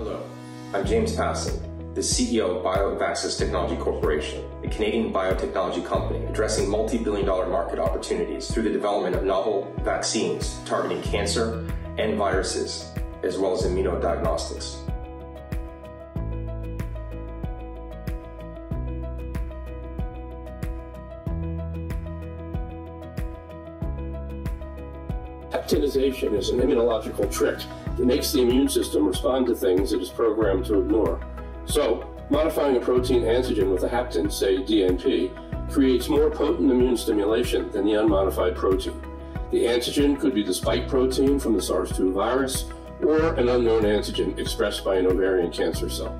I'm James Passin, the CEO of BioVaxys Technology Corporation, a Canadian biotechnology company addressing multi billion dollar market opportunities through the development of novel vaccines targeting cancer and viruses, as well as immunodiagnostics. Haptenization is an immunological trick that makes the immune system respond to things it is programmed to ignore. So, modifying a protein antigen with a hapten, say DNP, creates more potent immune stimulation than the unmodified protein. The antigen could be the spike protein from the SARS 2 virus or an unknown antigen expressed by an ovarian cancer cell.